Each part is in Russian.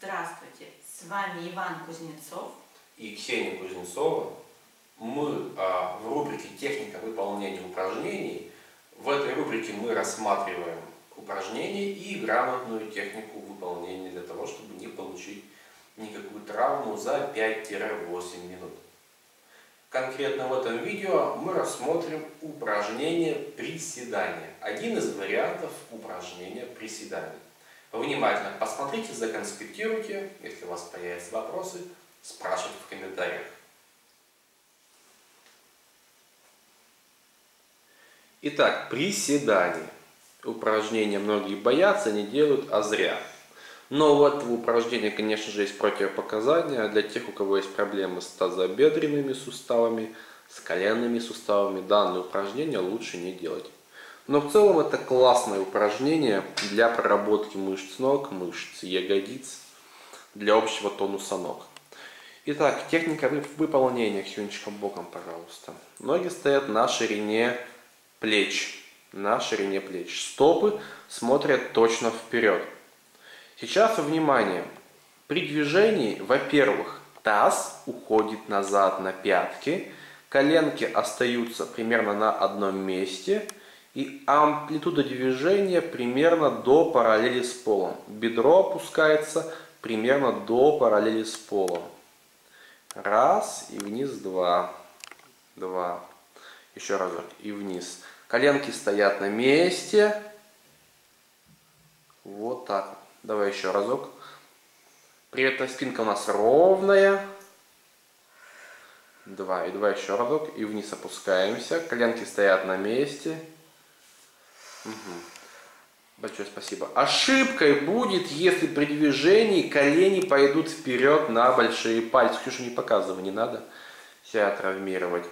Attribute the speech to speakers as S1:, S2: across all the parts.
S1: Здравствуйте, с вами Иван Кузнецов
S2: и Ксения Кузнецова. Мы а, в рубрике «Техника выполнения упражнений». В этой рубрике мы рассматриваем упражнения и грамотную технику выполнения для того, чтобы не получить никакую травму за 5-8 минут. Конкретно в этом видео мы рассмотрим упражнение приседания. Один из вариантов упражнения приседания. Внимательно посмотрите, законспектируйте. Если у вас появятся вопросы, спрашивайте в комментариях. Итак, приседание. Упражнения многие боятся, не делают, а зря. Но у этого упражнения, конечно же, есть противопоказания для тех, у кого есть проблемы с тазобедренными суставами, с коленными суставами. Данное упражнение лучше не делать. Но в целом это классное упражнение для проработки мышц ног, мышц ягодиц, для общего тонуса ног. Итак, техника выполнения ксюнечком боком, пожалуйста. Ноги стоят на ширине плеч. На ширине плеч. Стопы смотрят точно вперед. Сейчас внимание. При движении, во-первых, таз уходит назад на пятки, коленки остаются примерно на одном месте – и амплитуда движения примерно до параллели с полом. Бедро опускается примерно до параллели с полом. Раз и вниз два. Два. Еще разок и вниз. Коленки стоят на месте. Вот так. Давай еще разок. При этом спинка у нас ровная. Два. И два еще разок. И вниз опускаемся. Коленки стоят на месте. Угу. Большое спасибо. Ошибкой будет, если при движении колени пойдут вперед на большие пальцы. Ксюша, не показывай, не надо себя травмировать.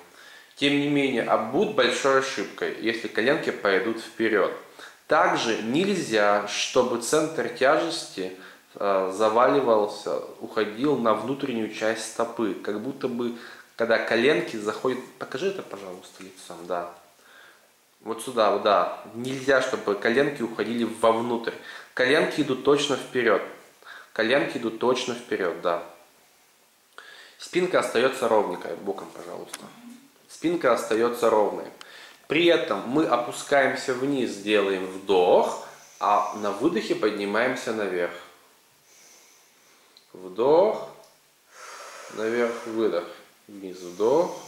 S2: Тем не менее, а будет большой ошибкой, если коленки пойдут вперед. Также нельзя, чтобы центр тяжести э, заваливался, уходил на внутреннюю часть стопы. Как будто бы, когда коленки заходят... Покажи это, пожалуйста, лицом, да. Вот сюда, вот, да. Нельзя, чтобы коленки уходили вовнутрь. Коленки идут точно вперед. Коленки идут точно вперед, да. Спинка остается ровненькой, боком, пожалуйста. Спинка остается ровной. При этом мы опускаемся вниз, делаем вдох, а на выдохе поднимаемся наверх. Вдох, наверх, выдох. Вниз, вдох,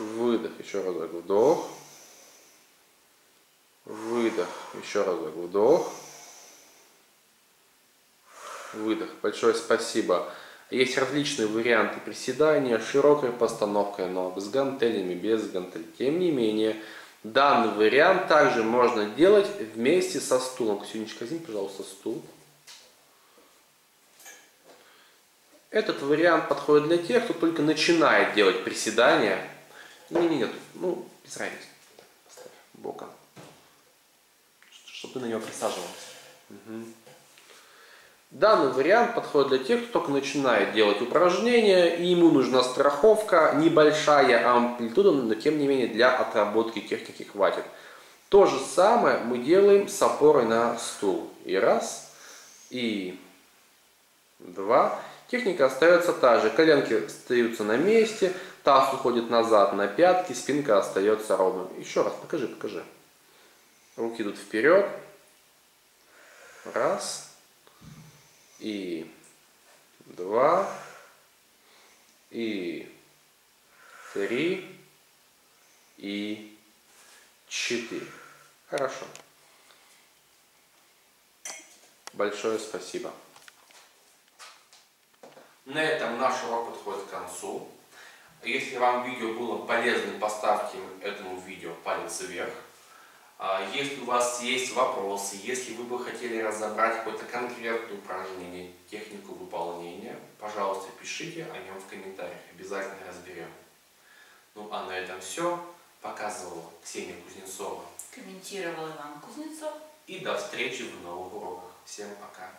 S2: Выдох, еще разок, вдох. Выдох, еще разок, вдох. Выдох. Большое спасибо. Есть различные варианты приседания, широкой постановкой ног, с гантелями, без гантелей. Тем не менее, данный вариант также можно делать вместе со стулом. Ксюнечка, возьми, пожалуйста, стул. Этот вариант подходит для тех, кто только начинает делать приседания не, не, нет, ну, без разницы. Поставь боком. Чтобы ты на него присаживался. Угу. Данный вариант подходит для тех, кто только начинает делать упражнения, и ему нужна страховка, небольшая амплитуда, но тем не менее для отработки техники хватит. То же самое мы делаем с опорой на стул. И раз, и два. Техника остается та же. Коленки остаются на месте, таз уходит назад на пятки, спинка остается ровной. Еще раз, покажи, покажи. Руки идут вперед. Раз. И два. И три. И четыре. Хорошо. Большое спасибо. На этом наш урок подходит к концу. Если вам видео было полезным, поставьте этому видео палец вверх. А, если у вас есть вопросы, если вы бы хотели разобрать какое-то конкретное упражнение, технику выполнения, пожалуйста, пишите о нем в комментариях, обязательно разберем. Ну а на этом все. Показывала Ксения Кузнецова.
S1: Комментировал Иван Кузнецов.
S2: И до встречи в новых уроках. Всем пока.